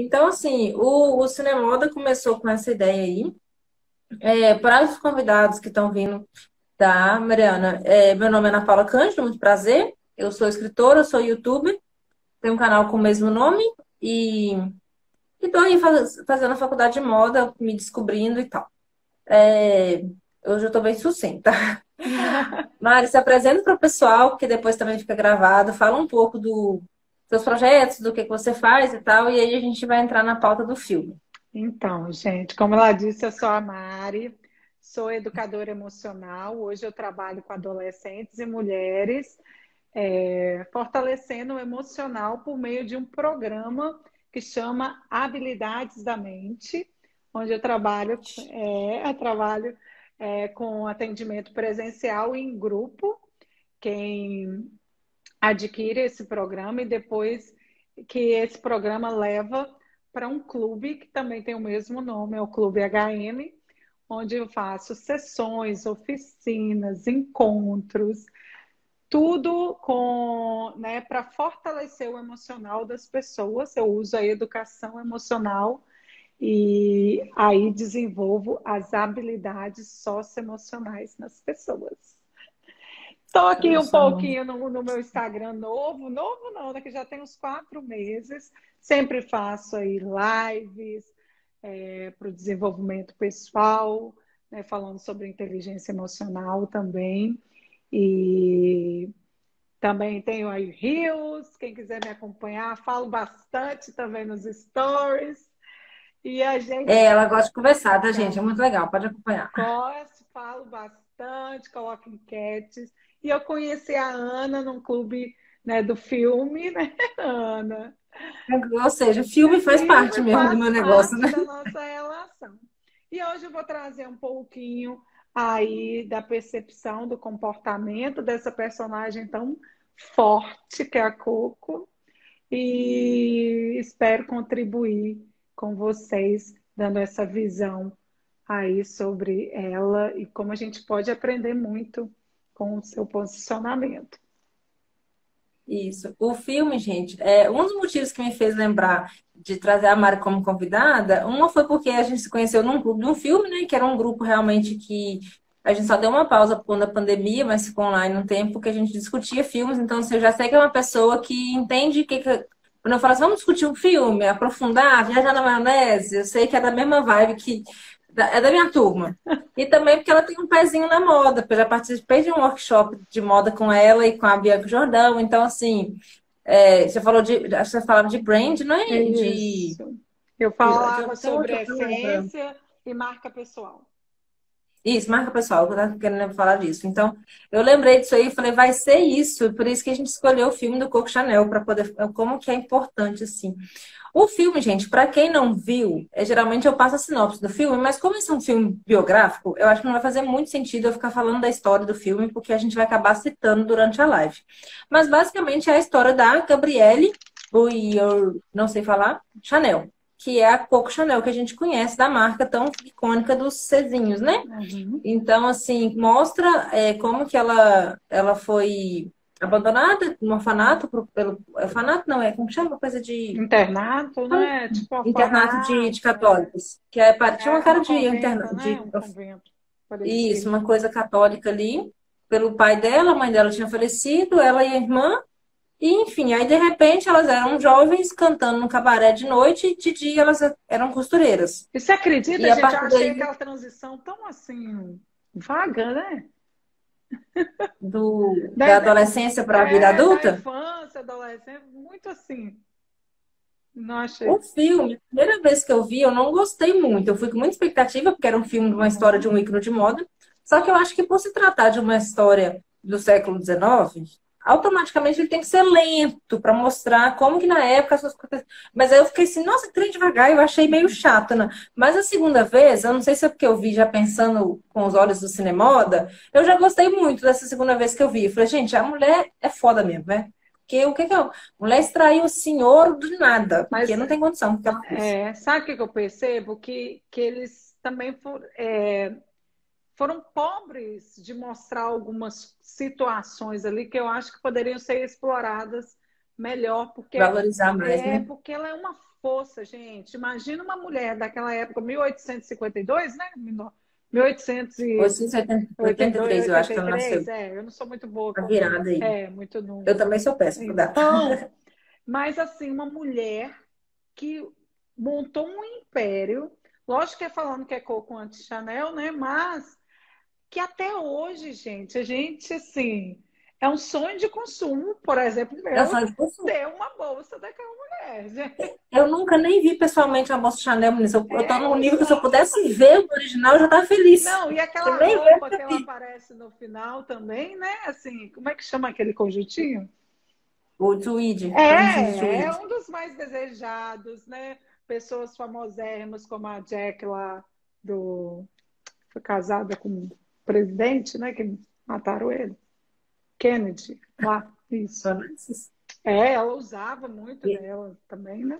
Então, assim, o, o Cinemoda começou com essa ideia aí. É, para os convidados que estão vindo, tá, Mariana? É, meu nome é Ana Paula Cândido, muito prazer. Eu sou escritora, sou youtuber, tenho um canal com o mesmo nome e estou aí faz, fazendo a faculdade de moda, me descobrindo e tal. É, hoje eu estou bem sucinta. Mari, se apresenta para o pessoal, que depois também fica gravado, fala um pouco dos seus projetos, do que, que você faz e tal, e aí a gente vai entrar na pauta do filme. Então, gente, como ela disse, eu sou a Mari, sou educadora emocional. Hoje eu trabalho com adolescentes e mulheres, é, fortalecendo o emocional por meio de um programa que chama Habilidades da Mente, onde eu trabalho, é, eu trabalho é, com atendimento presencial em grupo. Quem adquire esse programa e depois que esse programa leva para um clube que também tem o mesmo nome, é o Clube HM, onde eu faço sessões, oficinas, encontros, tudo com, né, para fortalecer o emocional das pessoas. Eu uso a educação emocional e aí desenvolvo as habilidades socioemocionais nas pessoas. Estou aqui um pouquinho no, no, meu Instagram novo, novo não, daqui já tem uns quatro meses. Sempre faço aí lives é, para o desenvolvimento pessoal, né, falando sobre inteligência emocional também. E também tenho aí Rios, quem quiser me acompanhar, falo bastante também nos stories. E a gente. É, ela gosta de conversar, tá, gente? É muito legal, pode acompanhar. Gosto, falo bastante, coloco enquetes. E eu conheci a Ana num clube né, do filme, né, Ana? Ou seja, o filme faz filme parte mesmo faz do meu negócio, né? Da nossa relação. E hoje eu vou trazer um pouquinho aí da percepção do comportamento dessa personagem tão forte que é a Coco. E espero contribuir com vocês, dando essa visão aí sobre ela e como a gente pode aprender muito com o seu posicionamento. Isso. O filme, gente, é um dos motivos que me fez lembrar de trazer a Mari como convidada, uma foi porque a gente se conheceu num clube de um filme, né? Que era um grupo realmente que a gente só deu uma pausa por conta da pandemia, mas ficou online um tempo que a gente discutia filmes, então assim, eu já sei que é uma pessoa que entende que quando eu falo assim, vamos discutir um filme, aprofundar, viajar na maionese, eu sei que é da mesma vibe que é da minha turma. E também porque ela tem um pezinho na moda, porque eu já participei de um workshop de moda com ela e com a Bianca Jordão. Então, assim, é, você falou de. Acho que você falava de brand, não é? Isso. De... Eu falava sobre essência e marca pessoal. Isso, marca pessoal, eu tava querendo falar disso. Então, eu lembrei disso aí e falei, vai ser isso. Por isso que a gente escolheu o filme do Coco Chanel, para poder. Como que é importante, assim. O filme, gente, para quem não viu, é, geralmente eu passo a sinopse do filme, mas como esse é um filme biográfico, eu acho que não vai fazer muito sentido eu ficar falando da história do filme, porque a gente vai acabar citando durante a live. Mas basicamente é a história da Gabrielle, eu não sei falar, Chanel que é a Coco Chanel, que a gente conhece da marca tão icônica dos Cezinhos, né? Uhum. Então, assim, mostra é, como que ela, ela foi abandonada no orfanato, pelo orfanato não, é como chama? Coisa de... Internato, né? Ah, tipo, internato de, de católicos. Que é, tinha uma é, cara de internato. Né? Um Isso, uma coisa católica ali, pelo pai dela, a mãe dela tinha falecido, ela e a irmã, e, enfim, aí de repente elas eram jovens cantando no cabaré de noite e de dia elas eram costureiras. E você acredita, e gente? Eu achei daí... aquela transição tão assim, vaga, né? Do, da, da adolescência para a é, vida adulta? Da infância, adolescência, muito assim. Não achei. O filme, a primeira vez que eu vi, eu não gostei muito. Eu fui com muita expectativa, porque era um filme de uma história de um ícone de moda. Só que eu acho que por se tratar de uma história do século XIX, automaticamente ele tem que ser lento para mostrar como que na época as coisas. Mas aí eu fiquei assim, nossa, trem devagar, eu achei meio chato, né? Mas a segunda vez, eu não sei se é porque eu vi já pensando com os olhos do cinemoda, eu já gostei muito dessa segunda vez que eu vi. Eu falei, gente, a mulher é foda mesmo, né? Porque o que que é? A mulher extraiu o senhor do nada, Mas, porque não tem condição. ela É, sabe o que, que eu percebo? Que, que eles também foram. É foram pobres de mostrar algumas situações ali que eu acho que poderiam ser exploradas melhor porque valorizar mais, é né? porque ela é uma força, gente. Imagina uma mulher daquela época, 1852, né? 1883, eu acho que ela nasceu. É, eu não sou muito boa. A virada aí. É, muito novo. Eu também sou péssima. Então, mas assim, uma mulher que montou um império, lógico que é falando que é Coco antes Chanel, né? Mas que até hoje, gente, a gente assim é um sonho de consumo, por exemplo, é um sonho de consumo. ter uma bolsa daquela mulher. Gente. Eu nunca nem vi pessoalmente uma bolsa Chanel, menina. Eu, é, eu tô num nível que se eu pudesse ver o original, eu já tava feliz. Não, e aquela roupa que ela aparece no final também, né? Assim, como é que chama aquele conjuntinho? O tweed. É, é um dos mais desejados, né? Pessoas famosérrimas como a Jack lá do... Foi casada com presidente, né? Que mataram ele. Kennedy, lá, isso. É, ela usava muito e... dela também, né?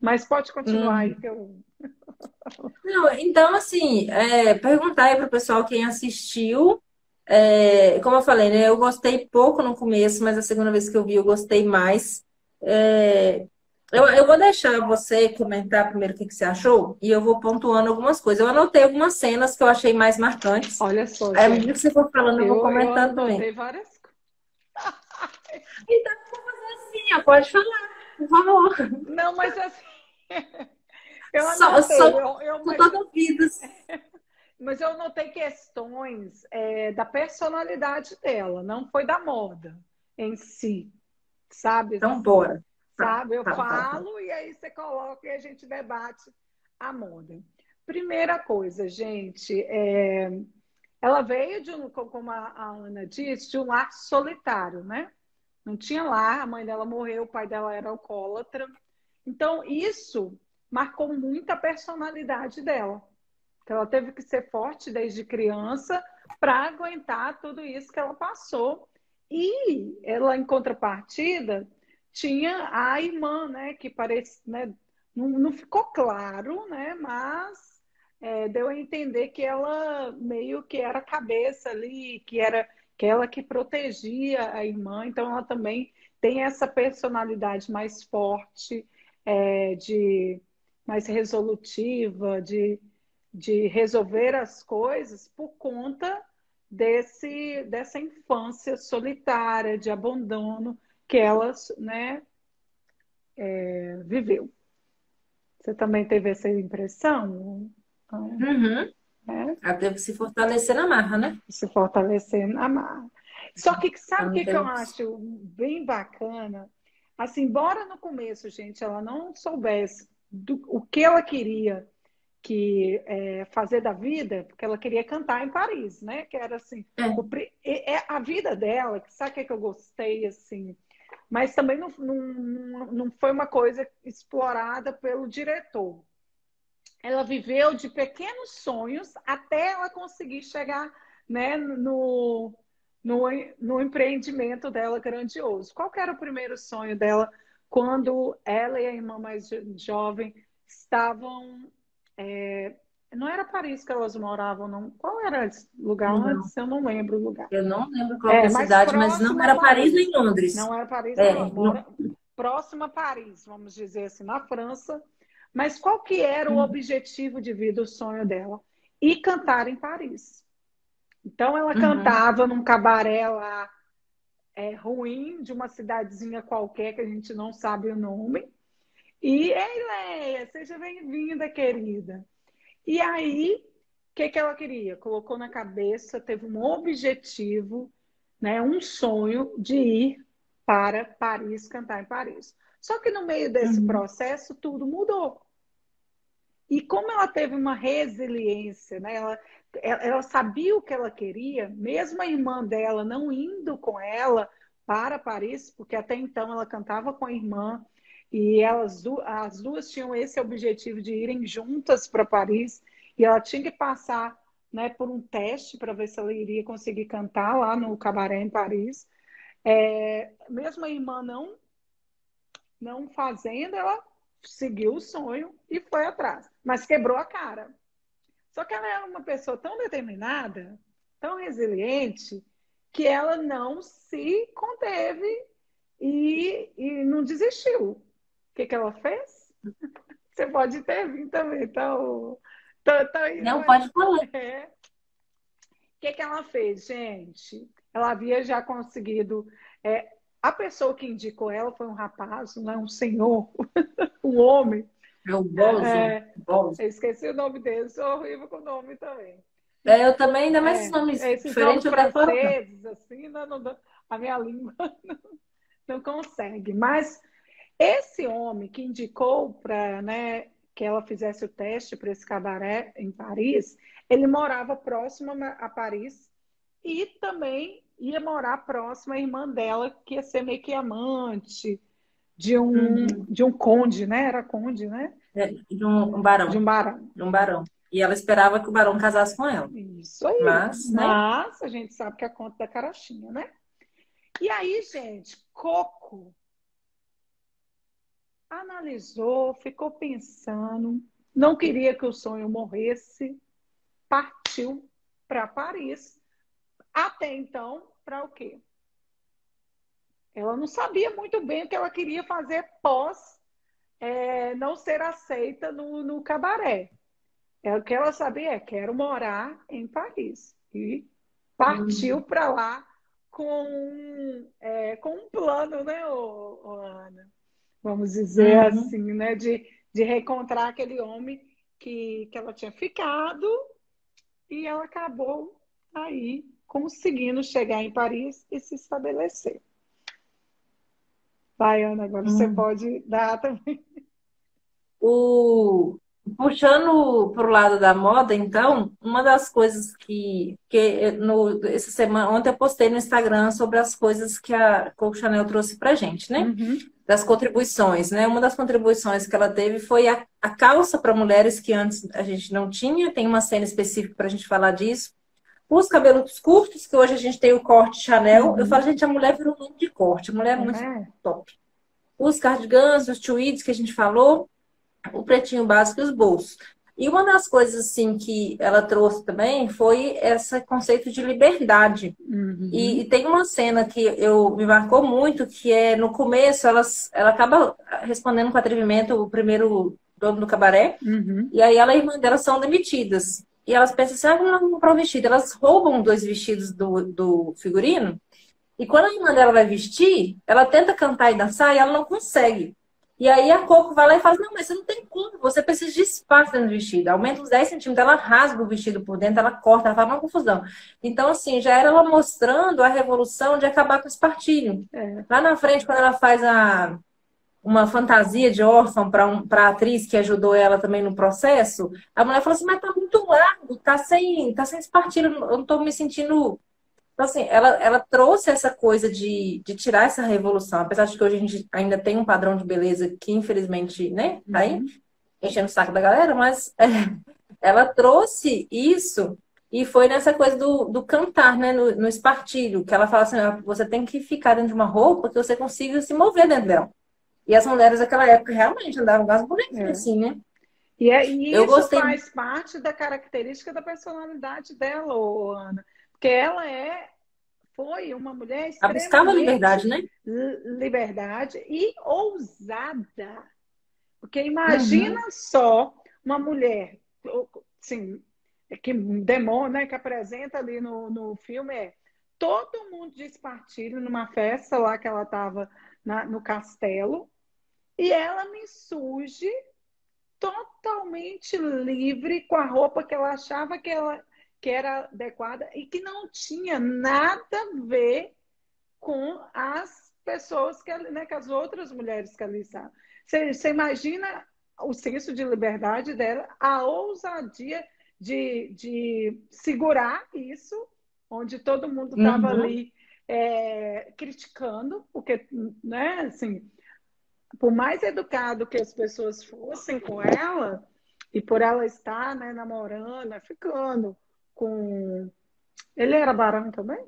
Mas pode continuar hum. aí que eu. Não, então, assim, é, perguntar aí para o pessoal quem assistiu. É, como eu falei, né? Eu gostei pouco no começo, mas a segunda vez que eu vi eu gostei mais. É, eu, eu vou deixar você comentar primeiro o que, que você achou e eu vou pontuando algumas coisas. Eu anotei algumas cenas que eu achei mais marcantes. Olha só. Aí, à medida que você for falando, eu, eu vou comentando eu também. várias então, vou fazer assim, ó, pode falar, por favor. Não, mas assim. Eu só, só, eu, eu, mas, todo ouvidos. Mas eu notei questões é, da personalidade dela, não foi da moda em si, sabe? Então, bora. Sabe? Eu tá, falo tá, tá. e aí você coloca e a gente debate a moda. Primeira coisa, gente, é, ela veio de um, como a Ana disse, de um lar solitário, né? Não tinha lar, a mãe dela morreu, o pai dela era alcoólatra. Então, isso marcou muito a personalidade dela. Então, ela teve que ser forte desde criança para aguentar tudo isso que ela passou. E ela, em contrapartida, tinha a irmã, né? Que parece, né? Não, não ficou claro, né? Mas é, deu a entender que ela meio que era a cabeça ali, que era que ela que protegia a irmã, então ela também tem essa personalidade mais forte, é, de mais resolutiva, de, de resolver as coisas por conta desse, dessa infância solitária, de abandono que ela né, é, viveu. Você também teve essa impressão? Uhum. É. Ela teve que se fortalecer na marra, né? Se fortalecer na marra. Só que sabe o que, que eu acho bem bacana? Assim, embora no começo, gente, ela não soubesse do, o que ela queria que é, fazer da vida, porque ela queria cantar em Paris, né? Que era assim, é. O, é a vida dela, sabe o que, que eu gostei, assim? Mas também não, não, não foi uma coisa explorada pelo diretor ela viveu de pequenos sonhos até ela conseguir chegar né, no, no, no empreendimento dela grandioso. Qual era o primeiro sonho dela quando ela e a irmã mais jovem estavam. É, não era Paris que elas moravam, não. Qual era o lugar não. antes? Eu não lembro o lugar. Eu não lembro qual é, a cidade, mas não era Paris nem Londres. Não era Paris, é, não. Mora, próxima a Paris, vamos dizer assim, na França. Mas qual que era o hum. objetivo de vida, o sonho dela? E cantar em Paris. Então ela uhum. cantava num cabaré lá é, ruim, de uma cidadezinha qualquer que a gente não sabe o nome. E, ei, Leia, seja bem-vinda, querida. E aí, o que, que ela queria? Colocou na cabeça, teve um objetivo, né, um sonho de ir para Paris, cantar em Paris. Só que no meio desse uhum. processo, tudo mudou. E como ela teve uma resiliência, né? ela, ela sabia o que ela queria, mesmo a irmã dela não indo com ela para Paris, porque até então ela cantava com a irmã, e elas as duas tinham esse objetivo de irem juntas para Paris, e ela tinha que passar né, por um teste para ver se ela iria conseguir cantar lá no cabaré em Paris. É, mesmo a irmã não, não fazendo, ela seguiu o sonho e foi atrás, mas quebrou a cara. Só que ela era uma pessoa tão determinada, tão resiliente, que ela não se conteve e, e não desistiu. O que, que ela fez? Você pode intervir também, então. tá aí, Não, pode falar. É. O que, que ela fez, gente? Ela havia já conseguido. É, a pessoa que indicou ela foi um rapaz, não é um senhor, um homem. É o Bozo. É, Bozo. eu esqueci o nome dele, sou horrível com o nome também. É, eu também, ainda mais É, esses nomes diferentes, nomes franceses, assim, não, não a minha língua não, não consegue. Mas esse homem que indicou para né, que ela fizesse o teste para esse cabaré em Paris, ele morava próximo a Paris e também ia morar próximo à irmã dela, que ia ser meio que amante de um, Uhum. de um conde, né? Era conde, né? É, De um, um barão. De um barão. De um barão. E ela esperava que o barão casasse com ela. Isso aí. Mas, né? Mas a gente sabe que é a conta da carochinha, né? E aí, gente, Coco analisou, ficou pensando, não queria que o sonho morresse, partiu para Paris. Até então, para o quê? Ela não sabia muito bem o que ela queria fazer pós é, não ser aceita no, no cabaré. É, o que ela sabia é quero morar em Paris. E partiu para lá com, um, é, com um plano, né, ô, ô Ana? Vamos dizer Uhum. assim, né? De, de reencontrar aquele homem que, que ela tinha ficado e ela acabou aí conseguindo chegar em Paris e se estabelecer. Vai, Ana, agora você Uhum. pode dar também. O... Puxando para o lado da moda, então, uma das coisas que, que no, essa semana, ontem eu postei no Instagram sobre as coisas que a Coco Chanel trouxe para gente, né? Uhum. Das contribuições, né? Uma das contribuições que ela teve foi a, a calça para mulheres que antes a gente não tinha, tem uma cena específica para a gente falar disso. Os cabelos curtos, que hoje a gente tem o corte Chanel. Eu falo, gente, a mulher virou um nome de corte, a mulher é muito É. top. Os cardigans, os tweeds que a gente falou, o pretinho básico e os bolsos. E uma das coisas assim que ela trouxe também foi esse conceito de liberdade. Uhum. E, e tem uma cena que eu me marcou muito, que é no começo ela, ela acaba respondendo com atrevimento o primeiro dono do cabaré, Uhum. e aí ela e a irmã dela são demitidas. E elas pensam assim, ah, vamos comprar um vestido. Elas roubam dois vestidos do, do figurino, e quando a irmã dela vai vestir, ela tenta cantar e dançar e ela não consegue. E aí a Coco vai lá e fala, não, mas você não tem como, você precisa de espaço dentro do vestido. Aumenta uns 10 centímetros, ela rasga o vestido por dentro, ela corta, ela faz uma confusão. Então, assim, já era ela mostrando a revolução de acabar com esse partilho. É. Lá na frente, quando ela faz a, uma fantasia de órfão para um, a atriz que ajudou ela também no processo, a mulher falou assim, mas tá muito largo, tá sem, tá sem espartilho, eu não tô me sentindo. Então, assim, ela, ela trouxe essa coisa de, de tirar essa revolução, apesar de que hoje a gente ainda tem um padrão de beleza que, infelizmente, né, tá aí enchendo o saco da galera, mas é, ela trouxe isso e foi nessa coisa do, do cantar, né, no, no espartilho, que ela fala assim, ah, você tem que ficar dentro de uma roupa que você consiga se mover dentro dela. E as mulheres daquela época realmente andavam com as bonequinhas É. assim, né? E, é- e isso gostei- faz parte da característica da personalidade dela, Ana. Porque ela é, foi uma mulher Ela buscava liberdade, né? li- liberdade e ousada. Porque imagina só uma mulher, assim, que demônio, né, que apresenta ali no, no filme é todo mundo de espartilho numa festa lá que ela estava no castelo e ela me surge totalmente livre com a roupa que ela achava que, ela, que era adequada e que não tinha nada a ver com as pessoas que, né, que as outras mulheres que ali estavam. Você, você imagina o senso de liberdade dela, a ousadia de, de segurar isso, onde todo mundo estava Uhum. ali é, criticando, porque, né, assim, por mais educado que as pessoas fossem com ela, e por ela estar, né, namorando, ficando com. Ele era barão também?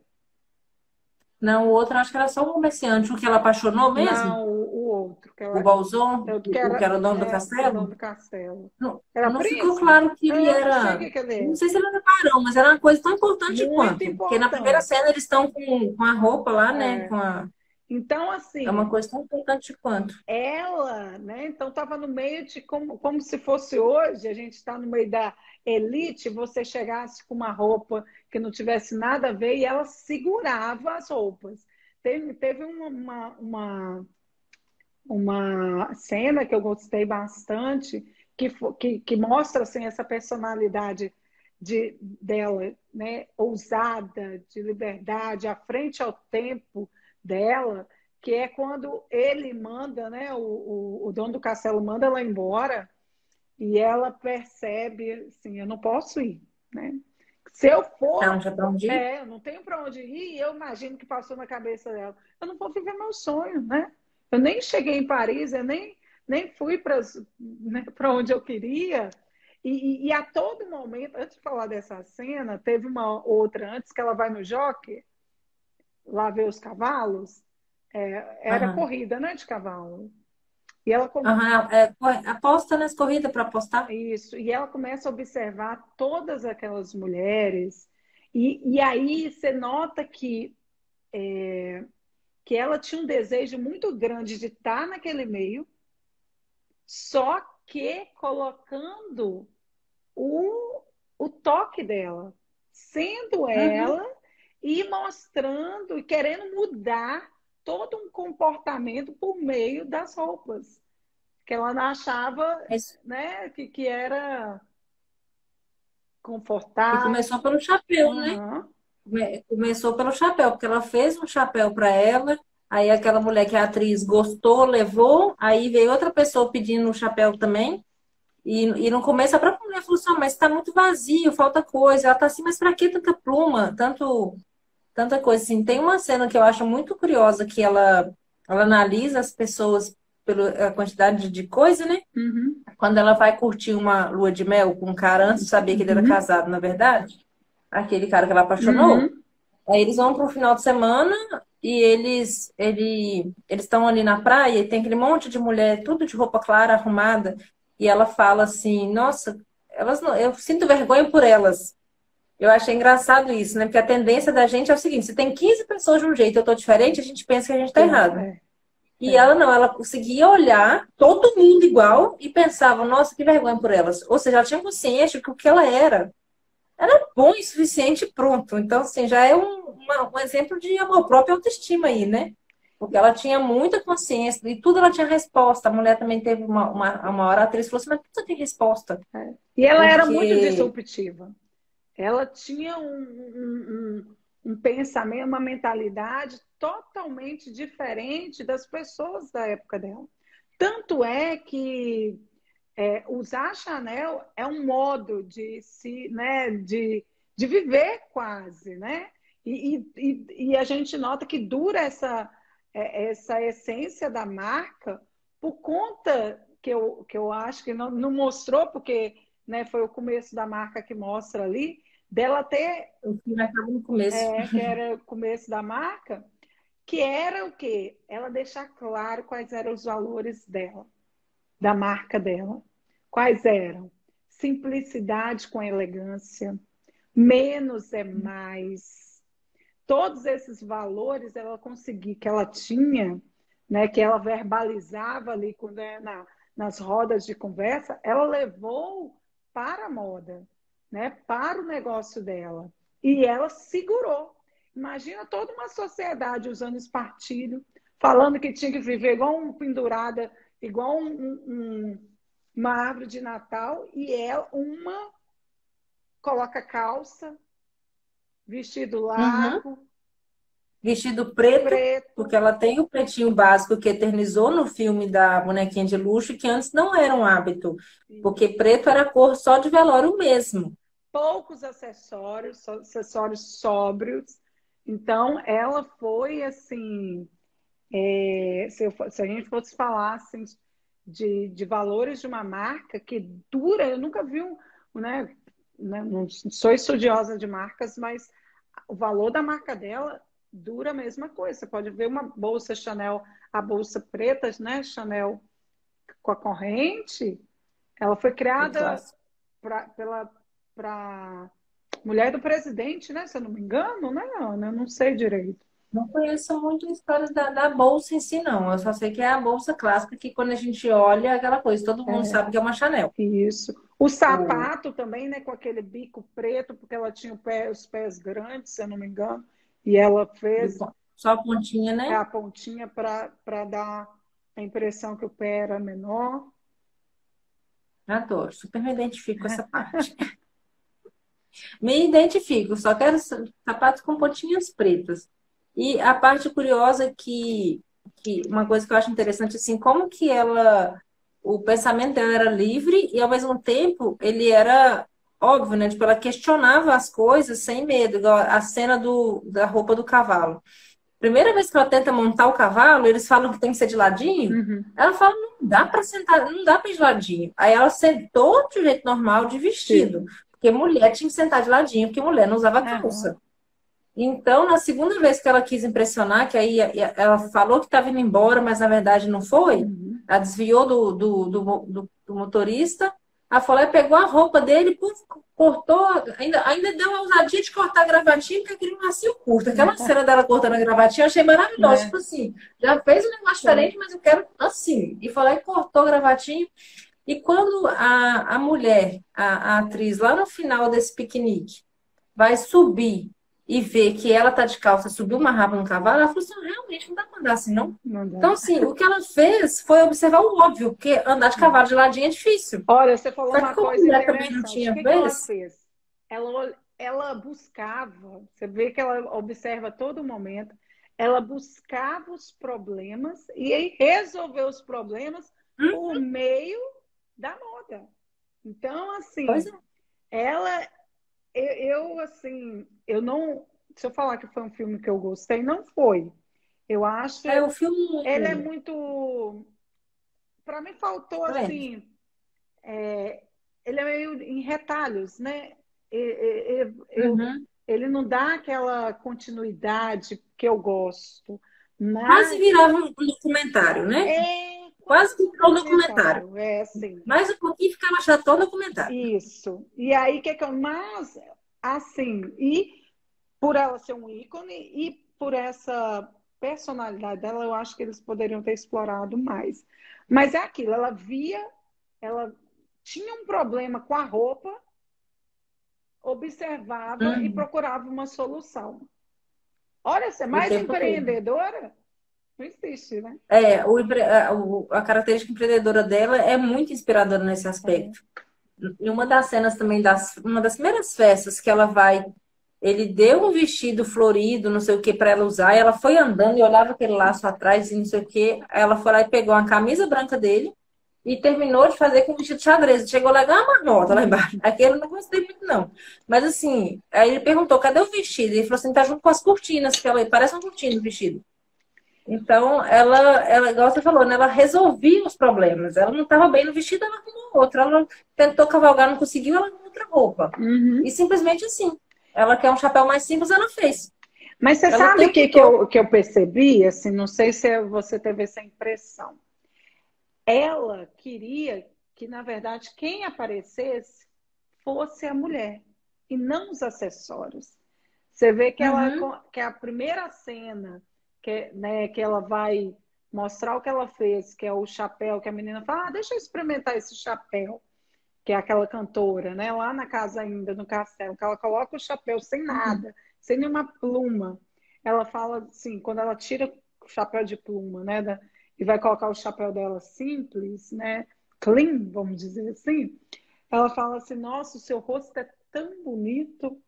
Não, o outro acho que era só um comerciante, o que ela apaixonou mesmo, Não, o, o outro. Que ela, o Bolzon, é o o que era o dono do é, o castelo. dono do castelo. Não, Era não ficou claro que ele era. não sei o que que ele. Não sei se ele era barão, mas era uma coisa tão importante Muito quanto. Porque na importante. primeira cena eles estão com, com a roupa lá, né? É. Com a... Então, assim. É uma coisa tão importante quanto. Ela, né? Então, estava no meio de como, como se fosse hoje, a gente está no meio da elite, você chegasse com uma roupa que não tivesse nada a ver e ela segurava as roupas. Teve, teve uma, uma, uma cena que eu gostei bastante, que, que, que mostra assim, essa personalidade de, dela, né? ousada, de liberdade, à frente ao tempo dela, que é quando ele manda, né? o, o, o dono do castelo manda ela embora e ela percebe assim, eu não posso ir. Né? Se eu for. Não, já pra onde ir? É, eu não tenho para onde ir, e eu imagino que passou na cabeça dela. Eu não vou viver meu sonho, né? Eu nem cheguei em Paris, eu nem, nem fui para né, onde eu queria. E, e, e, a todo momento, antes de falar dessa cena, teve uma outra antes que ela vai no jockey, lá ver os cavalos. É, era uhum. corrida, né, de cavalo. E ela come... uhum, é, aposta nas corridas para apostar. Isso. E ela começa a observar todas aquelas mulheres. E, e aí você nota que é, que ela tinha um desejo muito grande de estar naquele meio, só que colocando o, o toque dela, sendo uhum. E mostrando e querendo mudar todo um comportamento por meio das roupas. Que ela não achava né, que, que era confortável. E começou pelo chapéu, uhum. né? Começou pelo chapéu, porque ela fez um chapéu para ela, aí aquela mulher que é atriz gostou, levou, aí veio outra pessoa pedindo um chapéu também. E, e no começo a própria mulher falou assim, mas está muito vazio, falta coisa. Ela tá assim, mas para que tanta pluma? Tanto, tanta coisa assim. Tem uma cena que eu acho muito curiosa, que ela, ela analisa as pessoas pela quantidade de coisa, né? Uhum. Quando ela vai curtir uma lua de mel com um cara antes de saber que ele era uhum. casado, na verdade aquele cara que ela apaixonou. Uhum. Aí eles vão para o final de semana e eles ele, eles estão ali na praia e tem aquele monte de mulher, tudo de roupa clara, arrumada, e ela fala assim: "Nossa, elas não, eu sinto vergonha por elas". Eu achei engraçado isso, né? Porque a tendência da gente é o seguinte: se tem 15 pessoas de um jeito e eu tô diferente, a gente pensa que a gente tá errado. É. E é. ela não, ela conseguia olhar todo mundo igual e pensava, nossa, que vergonha por elas. Ou seja, ela tinha consciência que o que ela era era bom e suficiente pronto. Então, assim, já é um, uma, um exemplo de amor próprio e autoestima aí, né? Porque ela tinha muita consciência e tudo ela tinha resposta. A mulher também teve uma, uma, uma hora atriz falou assim, mas tudo tem resposta. É. E ela Porque... era muito disruptiva. Ela tinha um, um, um, um pensamento, uma mentalidade totalmente diferente das pessoas da época dela. Tanto é que é, usar Chanel é um modo de se, né, de, de viver quase, né? E, e, e a gente nota que dura essa, essa essência da marca por conta que eu, que eu acho que não, não mostrou, porque né, foi o começo da marca que mostra ali, dela ter. O filme acaba no começo. É, que era o começo da marca, que era o quê? Ela deixar claro quais eram os valores dela da marca dela. Quais eram? Simplicidade com elegância, menos é mais. Todos esses valores ela conseguia, que ela tinha, né, que ela verbalizava ali né, na, nas rodas de conversa, ela levou para a moda, né, para o negócio dela. E ela segurou. Imagina toda uma sociedade usando espartilho, falando que tinha que viver igual um pendurada igual um, um, uma árvore de Natal e é uma coloca calça, vestido largo. Uhum. Vestido preto, preto, porque ela tem o pretinho básico que eternizou no filme da bonequinha de luxo, que antes não era um hábito, porque preto era cor só de velório mesmo. Poucos acessórios, acessórios sóbrios. Então, ela foi assim, é, se, eu, se, a gente fosse falar assim, de, de valores de uma marca que dura, eu nunca vi um, né, não sou estudiosa de marcas, mas o valor da marca dela dura a mesma coisa. Você pode ver uma bolsa Chanel, a bolsa preta, né, Chanel com a corrente, ela foi criada pra, pela para mulher do presidente, né? Se eu não me engano, né, Ana? Eu não sei direito. Não conheço muito a história da, da bolsa em si, não. Eu só sei que é a bolsa clássica, que quando a gente olha, é aquela coisa, todo mundo é. sabe que é uma Chanel. Isso. O sapato também, né, com aquele bico preto, porque ela tinha pé, os pés grandes, se eu não me engano, e ela fez. Só a pontinha, né? É, a pontinha para dar a impressão que o pé era menor. Adoro, super me identifico com essa parte. me identifico, só quero sapatos com pontinhas pretas. E a parte curiosa é que, que uma coisa que eu acho interessante, assim, como que ela, o pensamento dela era livre e ao mesmo tempo ele era óbvio, né? Tipo, ela questionava as coisas sem medo, igual a cena do, da roupa do cavalo. Primeira vez que ela tenta montar o cavalo, eles falam que tem que ser de ladinho. Uhum. Ela fala, não dá para sentar, não dá para ir de ladinho. Aí ela sentou de jeito normal, de vestido. Sim. Porque mulher tinha que sentar de ladinho, porque mulher não usava calça. Então, na segunda vez que ela quis impressionar, que aí ela falou que estava indo embora, mas na verdade não foi, uhum. ela desviou do, do, do, do motorista, a Folé pegou a roupa dele, cortou, ainda, ainda deu a ousadia de cortar a gravatinha, porque um macio curto. Aquela cena dela cortando a gravatinha eu achei maravilhosa. É. Tipo assim, já fez um negócio diferente, mas eu quero assim. E falou e cortou a gravatinha. E quando a, a mulher, a, a atriz, lá no final desse piquenique, vai subir e ver que ela tá de calça, subiu uma raba no cavalo, ela falou assim, realmente não dá pra andar assim, não? não então, assim, o que ela fez foi observar o óbvio, porque andar de cavalo de ladinho é difícil. Olha, você falou uma coisa interessante. Também não tinha o que, que ela fez? Ela, ela buscava, você vê que ela observa todo momento, ela buscava os problemas e aí resolveu os problemas uhum. por meio da moda. Então, assim, é. ela eu, eu, assim, eu não. Se eu falar que foi um filme que eu gostei, não foi. Eu acho. É, o filme. Ele é muito. Para mim, faltou, é. assim. É, ele é meio em retalhos, né? Eu, uhum. Ele não dá aquela continuidade que eu gosto. Mas... Quase virava um documentário, né? É, Quase que virou um documentário. É, sim. Mais um pouquinho ficava chatão documentário. Isso. E aí, que que eu. Mas, assim, e por ela ser um ícone e por essa personalidade dela, eu acho que eles poderiam ter explorado mais. Mas é aquilo, ela via, ela tinha um problema com a roupa, observava uhum. e procurava uma solução. Olha, você é mais empreendedora? Todo. Não existe, né? É, o, a característica empreendedora dela é muito inspiradora nesse aspecto. E uma das cenas também, das, uma das primeiras festas que ela vai, ele deu um vestido florido, não sei o que, para ela usar, e ela foi andando e olhava aquele laço atrás e não sei o que. Ela foi lá e pegou uma camisa branca dele e terminou de fazer com o vestido xadrez. Chegou lá, uma marmota lá embaixo. Aquele eu não gostei muito, não. Mas assim, aí ele perguntou, cadê o vestido? Ele falou assim, tá junto com as cortinas, que ela parece uma cortina o vestido. Então, ela, ela, igual você falou, né? ela resolvia os problemas. Ela não estava bem no vestido, ela arrumou outro. Ela tentou cavalgar, não conseguiu, ela arrumou outra roupa. Uhum. E simplesmente assim. Ela quer um chapéu mais simples, ela fez. Mas você ela sabe o que, que, eu, que eu percebi? Assim, não sei se você teve essa impressão. Ela queria que, na verdade, quem aparecesse fosse a mulher e não os acessórios. Você vê que, ela, uhum. que a primeira cena que, né, que ela vai mostrar o que ela fez, que é o chapéu, que a menina fala, ah, deixa eu experimentar esse chapéu, que é aquela cantora, né, lá na casa ainda, no castelo, que ela coloca o chapéu sem nada, sem nenhuma pluma. Ela fala assim, quando ela tira o chapéu de pluma, né, da, e vai colocar o chapéu dela simples, né, clean, vamos dizer assim, ela fala assim, nossa, o seu rosto é tão bonito.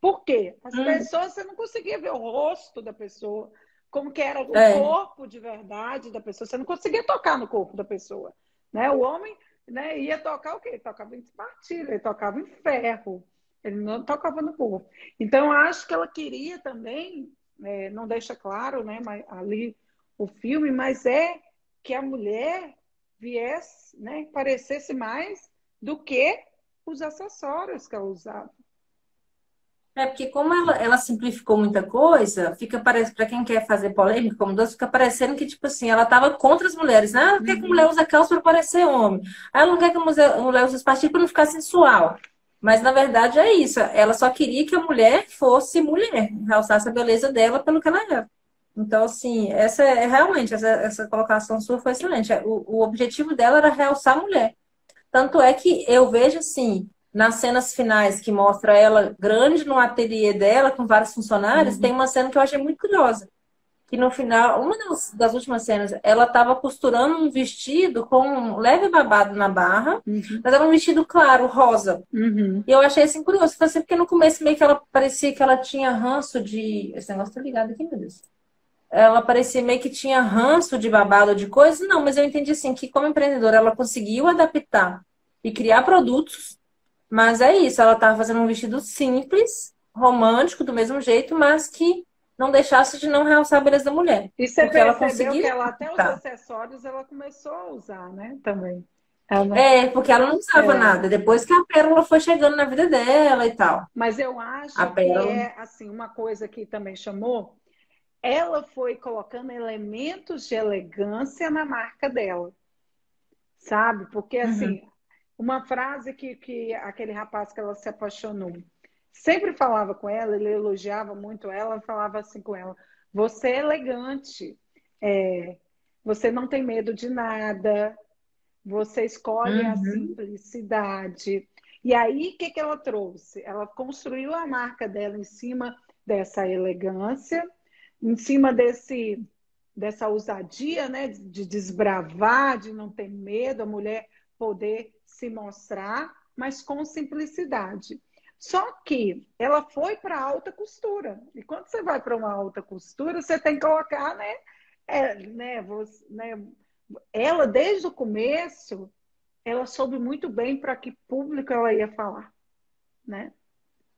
Por quê? As hum. pessoas, você não conseguia ver o rosto da pessoa como que era o é. corpo de verdade da pessoa. Você não conseguia tocar no corpo da pessoa. Né? O homem né, ia tocar o quê? Ele tocava em espartilha, ele tocava em ferro. Ele não tocava no corpo. Então, acho que ela queria também, é, não deixa claro né, ali o filme, mas é que a mulher viesse, né, parecesse mais do que os acessórios que ela usava. É porque como ela, ela simplificou muita coisa, fica parecendo, para quem quer fazer polêmica, como doce, fica parecendo que, tipo assim, ela estava contra as mulheres. Né? Ela não quer que a mulher use calça para parecer homem. Ela não quer que a mulher use espartilho para não ficar sensual. Mas, na verdade, é isso. Ela só queria que a mulher fosse mulher, realçasse a beleza dela pelo que ela era. Então, assim, essa é realmente, essa, essa colocação sua foi excelente. O, o objetivo dela era realçar a mulher. Tanto é que eu vejo, assim, nas cenas finais que mostra ela grande no ateliê dela, com vários funcionários, uhum. tem uma cena que eu achei muito curiosa. Que no final, uma das, das últimas cenas, ela estava costurando um vestido com um leve babado na barra, uhum. mas era um vestido claro, rosa. Uhum. E eu achei assim curioso, assim, porque no começo meio que ela parecia que ela tinha ranço de. Esse negócio tá ligado aqui, meu Deus ela parecia meio que tinha ranço de babado de coisa. Não, mas eu entendi assim que como empreendedora ela conseguiu adaptar e criar produtos, mas é isso, ela estava fazendo um vestido simples, romântico do mesmo jeito, mas que não deixasse de não realçar a beleza da mulher. E você percebeu ela conseguiu... que ela até os acessórios ela começou a usar, né? Também. Ela... É, porque ela não usava é. nada. Depois que a pérola foi chegando na vida dela e tal. Mas eu acho a que pérola... é assim, uma coisa que também chamou ela foi colocando elementos de elegância na marca dela, sabe? Porque, assim, uhum. Uma frase que, que aquele rapaz que ela se apaixonou sempre falava com ela, ele elogiava muito ela, falava assim com ela: Você é elegante, é, você não tem medo de nada, você escolhe uhum. a simplicidade. E aí, o que, que ela trouxe? Ela construiu a marca dela em cima dessa elegância em cima desse dessa ousadia, né, de desbravar, de não ter medo, a mulher poder se mostrar, mas com simplicidade. Só que ela foi para alta costura. E quando você vai para uma alta costura, você tem que colocar, né, é, né, você, né, ela desde o começo, ela soube muito bem para que público ela ia falar, né?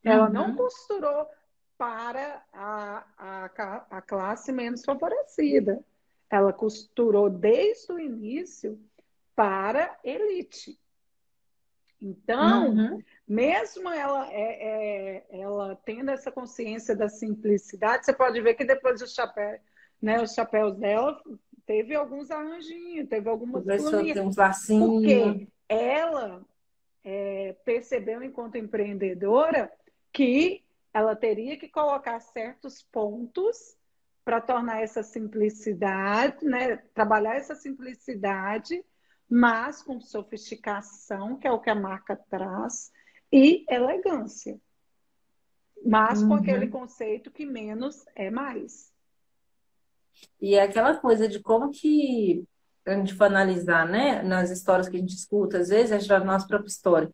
Ela uhum. não costurou para a, a, a classe menos favorecida. Ela costurou desde o início para elite. Então, uhum. mesmo ela, é, é, ela tendo essa consciência da simplicidade, você pode ver que depois do chapéu, né, os chapéus dela teve alguns arranjinhos, teve algumas uns lacinhos. Porque ela é, percebeu enquanto empreendedora que ela teria que colocar certos pontos para tornar essa simplicidade, né? trabalhar essa simplicidade, mas com sofisticação, que é o que a marca traz, e elegância. Mas uhum. com aquele conceito que menos é mais. E é aquela coisa de como que a gente for analisar, né, nas histórias que a gente escuta, às vezes, a gente vai a nossa própria história.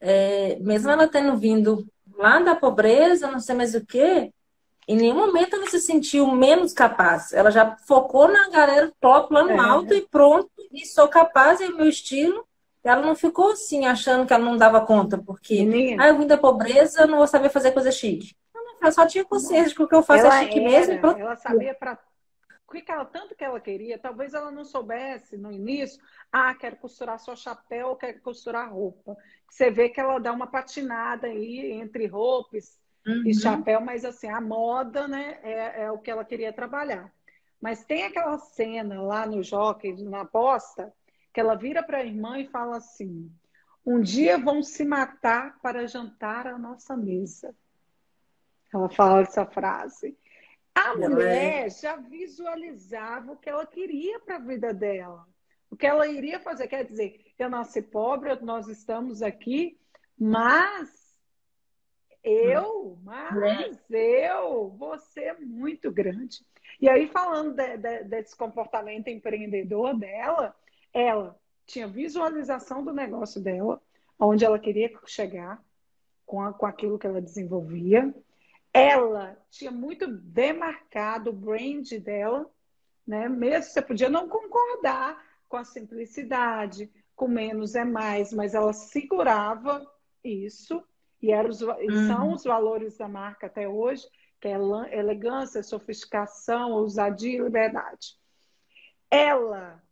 É, mesmo ela tendo vindo lá da pobreza, não sei mais o quê, em nenhum momento ela se sentiu menos capaz. Ela já focou na galera top, lá no é. alto e pronto, e sou capaz, é o meu estilo. Ela não ficou assim, achando que ela não dava conta, porque ah, eu vim da pobreza, eu não vou saber fazer coisa chique. Ela só tinha consciência de que o que eu faço é ela é chique era, mesmo. E pronto. Ela sabia para o que ela, tanto que ela queria, talvez ela não soubesse no início, ah, quero costurar só chapéu, quero costurar roupa. Você vê que ela dá uma patinada aí entre roupas uhum. e chapéu, mas assim, a moda, né, é, é, o que ela queria trabalhar. Mas tem aquela cena lá no Jockey, na aposta, que ela vira para a irmã e fala assim: um dia vão se matar para jantar à nossa mesa. Ela fala essa frase. A mulher já visualizava o que ela queria para a vida dela. O que ela iria fazer. Quer dizer, eu nasci pobre, nós estamos aqui, mas eu, mas eu, você é muito grande. E aí, falando de, de, desse comportamento empreendedor dela, ela tinha visualização do negócio dela, onde ela queria chegar com, a, com aquilo que ela desenvolvia ela tinha muito demarcado o brand dela, né? Mesmo você podia não concordar com a simplicidade, com menos é mais, mas ela segurava isso e eram os, uhum. são os valores da marca até hoje, que é elegância, sofisticação, ousadia e liberdade. Ela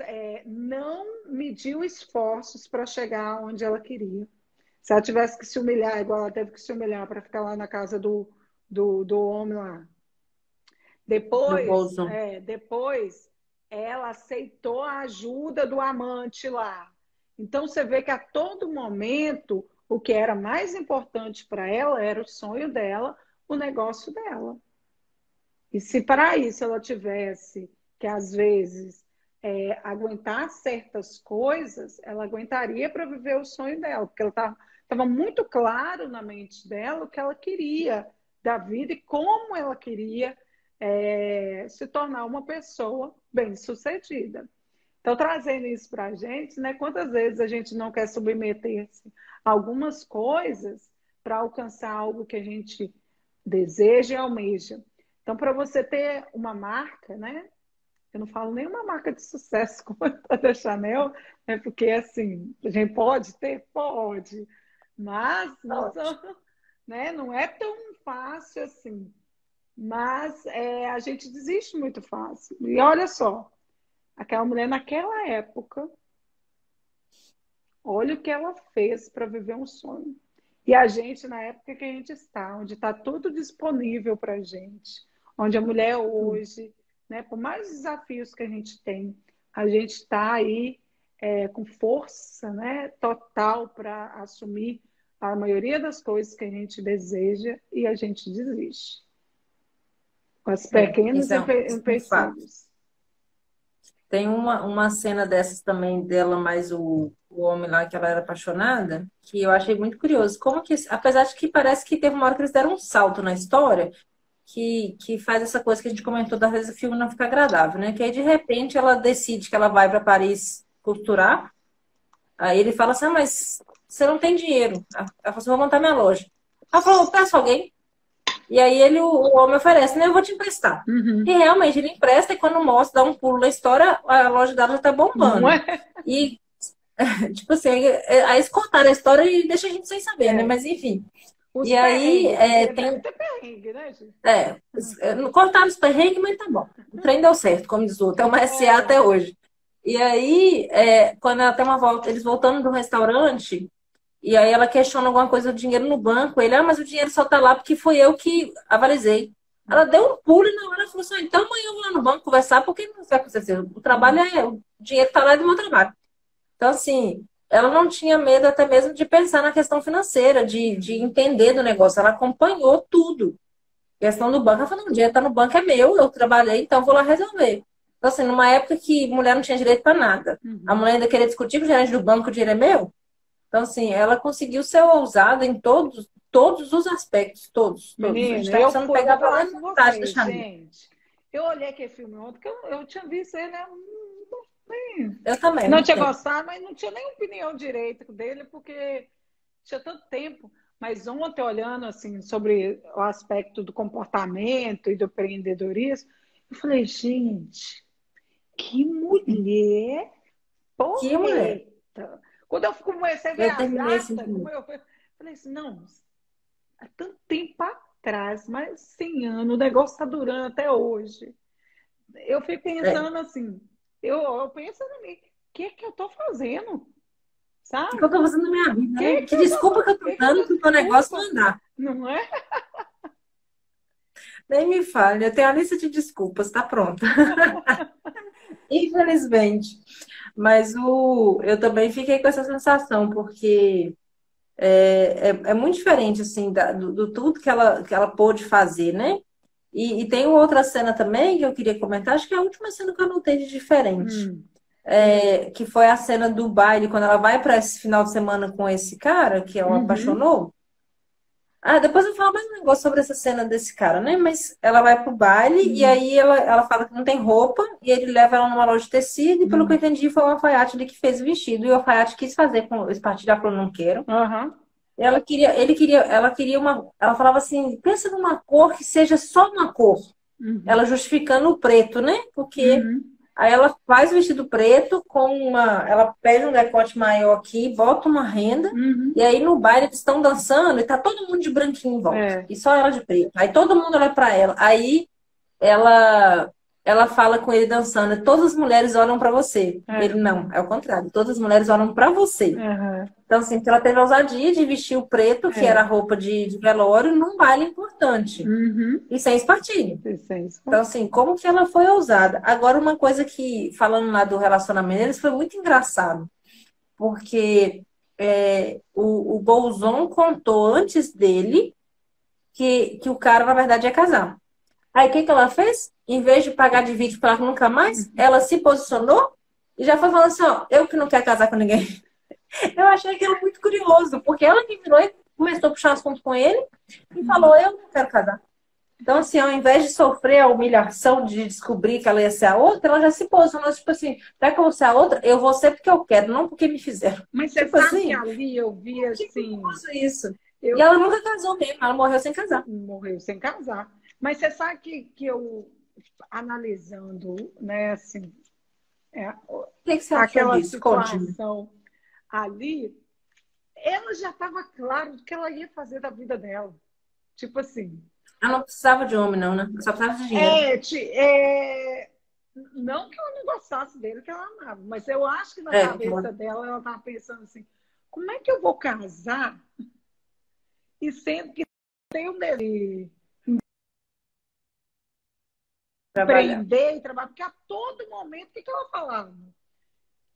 é, não mediu esforços para chegar onde ela queria. Se ela tivesse que se humilhar, igual ela teve que se humilhar para ficar lá na casa do, do, do homem lá. Depois, é, depois, ela aceitou a ajuda do amante lá. Então, você vê que a todo momento, o que era mais importante para ela era o sonho dela, o negócio dela. E se para isso ela tivesse que, às vezes, é, aguentar certas coisas, ela aguentaria para viver o sonho dela, porque ela estava muito claro na mente dela o que ela queria da vida e como ela queria é, se tornar uma pessoa bem-sucedida. Então, trazendo isso para a gente, né, quantas vezes a gente não quer submeter-se a algumas coisas para alcançar algo que a gente deseja e almeja. Então, para você ter uma marca, né? Eu não falo nem uma marca de sucesso como a da Chanel, né? porque assim, a gente pode ter? Pode. Mas não, né? não é tão fácil assim. Mas é, a gente desiste muito fácil. E olha só, aquela mulher naquela época, olha o que ela fez para viver um sonho. E a gente, na época que a gente está, onde está tudo disponível para a gente, onde a mulher hoje, né, por mais desafios que a gente tem, a gente está aí é, com força né, total para assumir a maioria das coisas que a gente deseja e a gente desiste. Com as pequenas é, é empecilhos. Tem uma, uma cena dessas também dela, mais o, o homem lá que ela era apaixonada, que eu achei muito curioso. Como que, apesar de que parece que teve uma hora que eles deram um salto na história, que, que faz essa coisa que a gente comentou, da vezes o filme não fica agradável, né? Que aí de repente ela decide que ela vai para Paris costurar. Aí ele fala assim: ah, mas você não tem dinheiro. Ela falou assim: vou montar minha loja. Ela falou: peço alguém. E aí ele, o homem oferece, né? Eu vou te emprestar. Uhum. E realmente ele empresta e quando mostra, dá um pulo na história, a loja dela já tá bombando. É? E tipo assim, aí eles contaram a história e deixa a gente sem saber, né? é. né? Mas enfim. Os e aí é, tem. Perrengue, né, gente? É, cortaram os perrengues, mas tá bom. O trem deu certo, como diz o outro. É uma SA é. até hoje. E aí, é, quando ela tem uma volta, eles voltando do restaurante, e aí ela questiona alguma coisa do dinheiro no banco. Ele, ah, mas o dinheiro só tá lá porque foi eu que avalizei. Ela deu um pulo e na hora falou assim: ah, então amanhã eu vou lá no banco conversar, porque não vai acontecer. O trabalho é. O dinheiro tá lá do meu trabalho. Então, assim, ela não tinha medo até mesmo de pensar na questão financeira, de, de entender do negócio. Ela acompanhou tudo. A questão do banco, ela falou: o dinheiro está no banco, é meu, eu trabalhei, então vou lá resolver. Então, assim, numa época que mulher não tinha direito para nada, uhum. a mulher ainda queria discutir com o gerente do banco, o dinheiro é meu. Então, assim, ela conseguiu ser ousada em todos, todos os aspectos, todos. todos. Menina, tá precisando pegar para vontade da Gente, eu olhei aquele filme ontem, que eu, eu tinha visto ele, né? Eu também. Não tinha gostado, mas não tinha nem opinião direita dele, porque tinha tanto tempo. Mas ontem, olhando assim sobre o aspecto do comportamento e do empreendedorismo, eu falei, gente, que mulher porreta. Que mulher. Quando eu comecei a ver eu as datas, como eu falei assim, não, há tanto tempo atrás, mais 100 anos, o negócio está durando até hoje. Eu fiquei pensando é. assim, eu, eu penso em mim, o que, que eu tô fazendo? Sabe? O que eu tô fazendo na minha vida? Que, né? que, que desculpa que eu tô dando pro meu negócio não andar. Não é? Nem me fale, eu tenho a lista de desculpas, tá pronta. Infelizmente. Mas o, eu também fiquei com essa sensação, porque é, é, é muito diferente, assim, da, do, do, tudo que ela, que ela pôde fazer, né? E, e, tem outra cena também que eu queria comentar, acho que é a última cena que eu notei de diferente. Hum. É, que foi a cena do baile, quando ela vai para esse final de semana com esse cara, que ela uhum. apaixonou. Ah, depois eu falo mais um negócio sobre essa cena desse cara, né? Mas ela vai pro baile uhum. e aí ela, ela fala que não tem roupa e ele leva ela numa loja de tecido e pelo uhum. que eu entendi foi o alfaiate ali que fez o vestido e o alfaiate quis fazer com esse partido, ela falou, não quero. Uhum. Ela queria, ele queria, ela queria uma, ela falava assim, pensa numa cor que seja só uma cor. Uhum. Ela justificando o preto, né? Porque uhum. Aí ela faz o vestido preto com uma, ela pede um decote maior aqui, bota uma renda uhum. e aí no baile eles estão dançando e tá todo mundo de branquinho em volta é. e só ela de preto. Aí todo mundo olha para ela. Aí ela ela fala com ele dançando, todas as mulheres olham para você. É. Ele não, é o contrário, todas as mulheres olham para você. Uhum. Então, assim, ela teve a ousadia de vestir o preto, que é. era a roupa de, de, velório, num baile importante. Uhum. E sem espartilho. Então, assim, como que ela foi ousada? Agora, uma coisa que, falando lá do relacionamento deles, foi muito engraçado. Porque é, o, o Bolzon contou antes dele que, que o cara, na verdade, ia casar. Aí o que, que ela fez? Em vez de pagar de vídeo para nunca mais, ela se posicionou e já foi falando assim, ó, eu que não quero casar com ninguém. Eu achei aquilo muito curioso, porque ela que virou e começou a puxar assunto com ele e falou, eu não quero casar. Então, assim, ao invés de sofrer a humilhação de descobrir que ela ia ser a outra, ela já se posicionou, tipo assim, já que eu vou ser a outra, eu vou ser porque eu quero, não porque me fizeram. Mas você tipo sabe assim, ali eu vi assim... isso. Eu... E ela nunca casou mesmo, ela morreu sem casar. Morreu sem casar. Mas você sabe que, que eu, analisando, né, assim, é, que que aquela disso? situação Conte. ali, ela já estava claro do que ela ia fazer da vida dela. Tipo assim. Ela não precisava de homem, não, né? Só precisava de dinheiro. É, é, não que ela não gostasse dele, que ela amava, mas eu acho que na é, cabeça dela ela estava pensando assim: como é que eu vou casar e sendo que tem um desejo empreender e trabalhar, porque a todo momento, o que, que ela falava?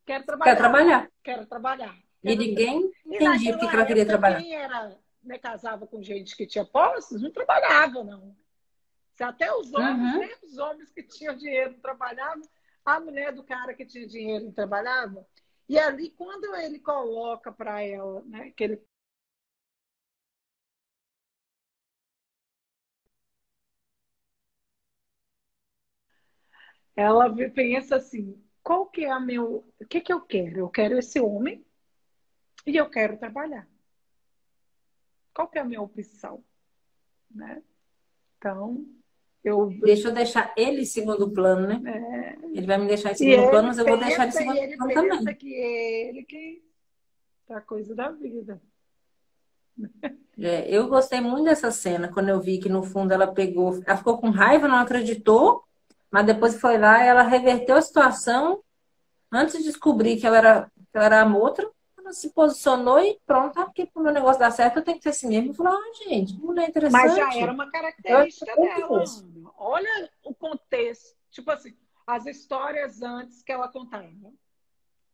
Quero trabalhar. Quero trabalhar. Quero trabalhar. E ninguém entendia o que, ela queria trabalhar. Quem era, né, casava com gente que tinha posses, não trabalhava, não. Se até os homens, uhum. nem os homens que tinham dinheiro não trabalhavam, a mulher do cara que tinha dinheiro não trabalhava. E ali, quando ele coloca para ela, né, que ele ela pensa assim, qual que é a meu, o que que eu quero? Eu quero esse homem e eu quero trabalhar. Qual que é a minha opção, né? Então, eu deixa eu deixar ele em segundo plano, né? É... Ele vai me deixar em segundo plano, mas eu vou deixar ele em segundo plano também. Que é ele que tá coisa da vida. É, eu gostei muito dessa cena, quando eu vi que no fundo ela pegou, ela ficou com raiva, não acreditou, mas depois foi lá e ela reverteu a situação antes de descobrir que ela era, que ela era a outra. Ela se posicionou e pronto, porque para o meu negócio dar certo eu tenho que ser assim mesmo. E falou, ah, gente, mulher interessante. Mas já era uma característica dela. Olha o contexto. Tipo assim, as histórias antes que ela contava.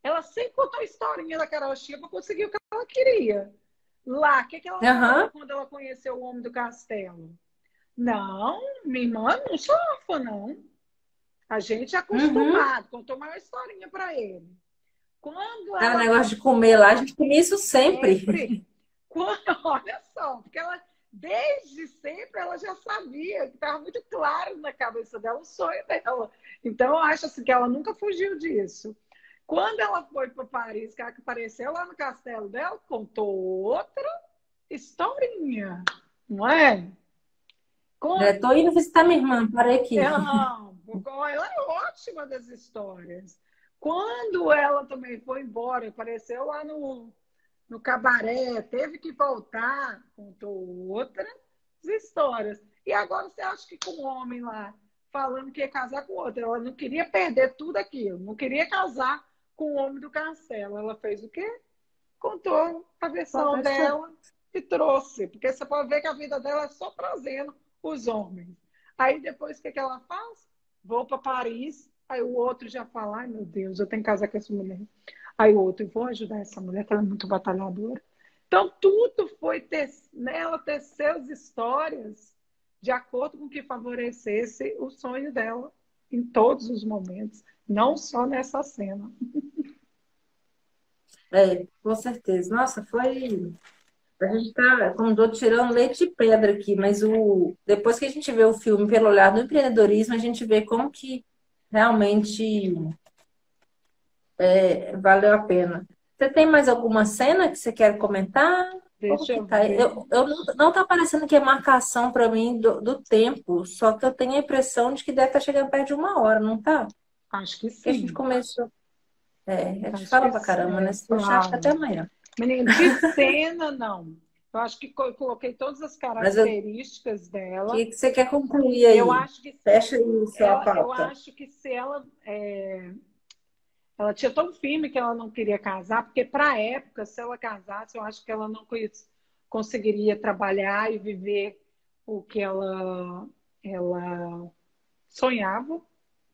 Ela sempre contou a historinha da carochinha para conseguir o que ela queria. Lá, o que, que ela uhum. quando ela conheceu o homem do castelo? Não, minha irmã não sofre, não. A gente é acostumado, uhum. contou uma historinha para ele. Quando ela... O negócio de comer lá, a gente comia isso sempre. sempre. Quando, olha só, porque ela, desde sempre, ela já sabia, que estava muito claro na cabeça dela o sonho dela. Então, eu acho assim, que ela nunca fugiu disso. Quando ela foi para Paris, que ela apareceu lá no castelo dela, contou outra historinha, não é? Quando... É, tô indo visitar minha irmã, parei aqui. Não, ela é ótima das histórias. Quando ela também foi embora, apareceu lá no, no cabaré, teve que voltar, contou outras histórias. E agora você acha que com o homem lá, falando que ia casar com outro, ela não queria perder tudo aquilo, não queria casar com o homem do castelo. Ela fez o quê? Contou a versão dela e trouxe. Porque você pode ver que a vida dela é só trazendo os homens. Aí depois o que, que ela faz? Vou para Paris, aí o outro já fala, ai meu Deus, eu tenho que casar com essa mulher. Aí o outro, vou ajudar essa mulher, que ela é muito batalhadora. Então, tudo foi ter, nela ter seus histórias de acordo com o que favorecesse o sonho dela em todos os momentos, não só nessa cena. É, com certeza. Nossa, foi a gente tá, como estou tirando leite de pedra aqui, mas o, depois que a gente vê o filme pelo olhar do empreendedorismo, a gente vê como que realmente é, valeu a pena. Você tem mais alguma cena que você quer comentar? Deixa eu, tá? eu, eu não está parecendo que é marcação para mim do, do, tempo, só que eu tenho a impressão de que deve estar tá chegando perto de uma hora, não tá? Acho que sim. Que a gente começou. É, a gente Acho fala pra caramba, sim. né? Se deixar, acho que até amanhã. Menina, de cena, não. Eu acho que eu coloquei todas as características eu... dela. O que, você quer concluir aí? Eu acho que Fecha aí sua pauta. Eu acho que se ela. É... Ela tinha tão firme que ela não queria casar, porque para a época, se ela casasse, eu acho que ela não conseguiria trabalhar e viver o que ela, ela sonhava.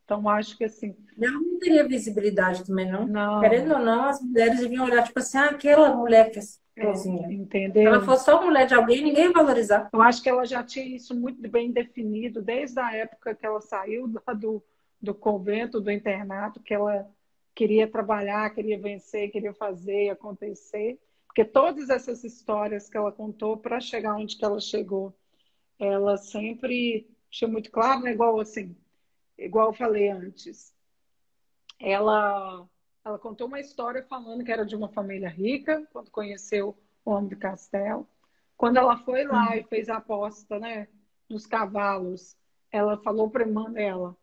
Então, acho que assim. Ela não teria visibilidade também, não. não. Querendo ou não, as mulheres deviam olhar, tipo assim, ah, aquela mulher que sozinha. É, entendeu? Se ela fosse só mulher de alguém, ninguém ia valorizar. Eu acho que ela já tinha isso muito bem definido desde a época que ela saiu do, do convento, do internato, que ela queria trabalhar, queria vencer, queria fazer acontecer. Porque todas essas histórias que ela contou para chegar onde que ela chegou, ela sempre tinha muito claro, né? igual assim, igual eu falei antes. Ela, ela contou uma história falando que era de uma família rica, quando conheceu o homem do castelo. Quando ela foi lá e fez a aposta né, nos cavalos, ela falou para a irmã dela: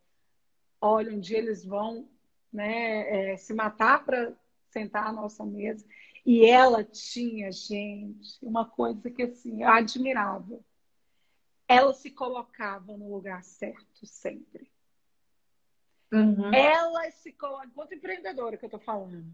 Olha, um dia eles vão né, é, se matar para sentar à nossa mesa. E ela tinha, gente, uma coisa que assim, eu admirava. Ela se colocava no lugar certo sempre. Uhum. Ela se coloca, enquanto empreendedora que eu estou falando,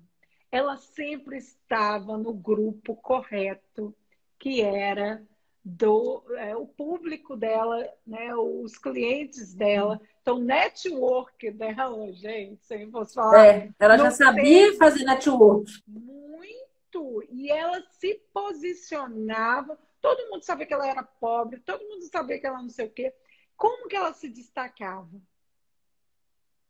ela sempre estava no grupo correto, que era do é, o público dela, né, os clientes dela. Então, network dela, gente, sem você falar. É, ela já sabia fazer network. Muito. E ela se posicionava. Todo mundo sabia que ela era pobre, todo mundo sabia que ela não sei o quê. Como que ela se destacava?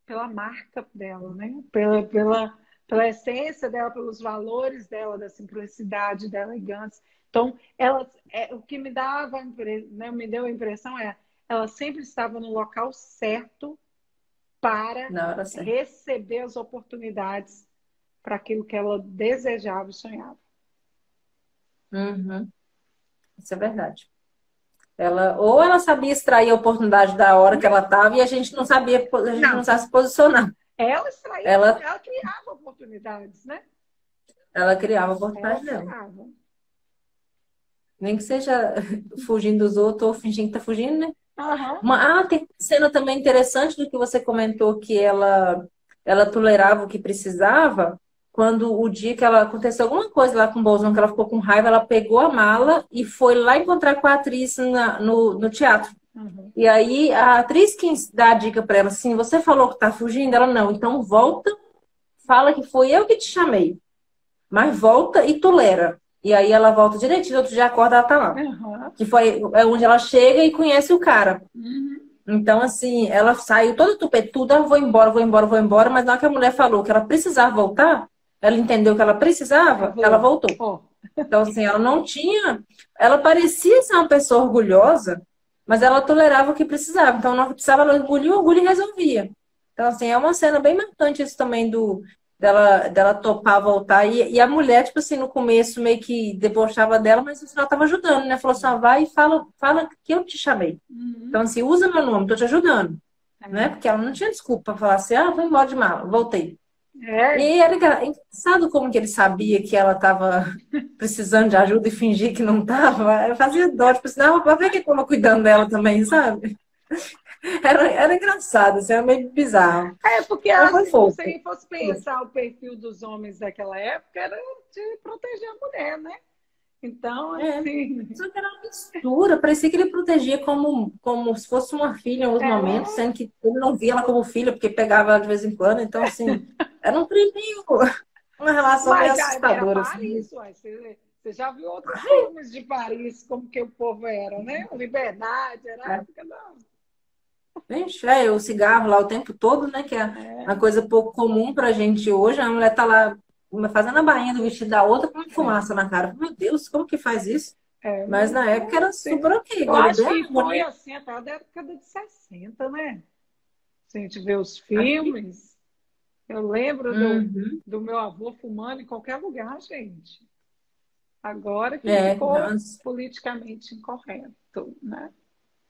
Pela marca dela, né? Pela, pela, pela essência dela, pelos valores dela, da simplicidade, da elegância. Então, ela, é, o que me dava, né, me deu a impressão é, ela sempre estava no local certo para receber as oportunidades para aquilo que ela desejava e sonhava. Uhum. Isso é verdade. Ela, ou ela sabia extrair a oportunidade da hora que ela estava e a gente não sabia, a gente não, não sabe se posicionar. Ela extraía, ela, ela criava oportunidades, né? Ela criava oportunidades ela dela. Criava. Nem que seja fugindo dos outros ou fingindo que tá fugindo, né? Uhum. Uma, ah, tem cena também interessante do que você comentou que ela, ela tolerava o que precisava. Quando o dia que ela aconteceu alguma coisa lá com o Bolsonaro, que ela ficou com raiva, ela pegou a mala e foi lá encontrar com a atriz na, no, no teatro. Uhum. E aí a atriz que dá a dica para ela assim: você falou que tá fugindo? Ela não, então volta, fala que foi eu que te chamei. Mas volta e tolera. E aí ela volta direitinho, outro dia acorda, ela tá lá. Uhum. Que foi é onde ela chega e conhece o cara. Uhum. Então, assim, ela saiu toda tupetuda, vou embora, vou embora, vou embora, mas na hora que a mulher falou que ela precisava voltar, ela entendeu que ela precisava, ela voltou. Então, assim, ela não tinha. Ela parecia ser uma pessoa orgulhosa, mas ela tolerava o que precisava. Então, não precisava, ela engolia o orgulho e resolvia. Então, assim, é uma cena bem marcante isso também do, dela, dela topar voltar. E, e, a mulher, tipo assim, no começo meio que debochava dela, mas no final tava ajudando, né? Falou assim, ah, vai e fala, fala que eu te chamei. Uhum. Então, assim, usa meu nome, tô te ajudando. É. Né? Porque ela não tinha desculpa pra falar assim, ah, vou embora de mala, voltei. É. E era engraçado como que ele sabia que ela estava precisando de ajuda e fingir que não estava. Eu fazia dó, tipo assim, não, vai ver que estava cuidando dela também, sabe? Era, era engraçado, assim, era meio bizarro. É, porque assim, se você fosse pensar o perfil dos homens daquela época, era de proteger a mulher, né? Então, é, assim. Só que era uma mistura, parecia que ele protegia como, como se fosse uma filha em alguns é. momentos, sendo que ele não via ela como filha, porque pegava ela de vez em quando. Então, assim, era um priminho, uma relação Mas, meio assustadora. Era Paris, assim. ué, você, você já viu outros filmes de Paris, como que o povo era, né? Liberdade, era é. época da Vixe, é, o cigarro lá o tempo todo, né? Que é, é. uma coisa pouco comum pra gente hoje. A mulher tá lá fazendo a bainha do vestido da outra com fumaça na cara. Meu Deus, como que faz isso? É, mas na época era super ok. Eu acho que foi assim até a década de 60, né? Se a gente vê os filmes, eu lembro uhum. do, do meu avô fumando em qualquer lugar, gente. Agora que é, ficou nossa. politicamente incorreto, né?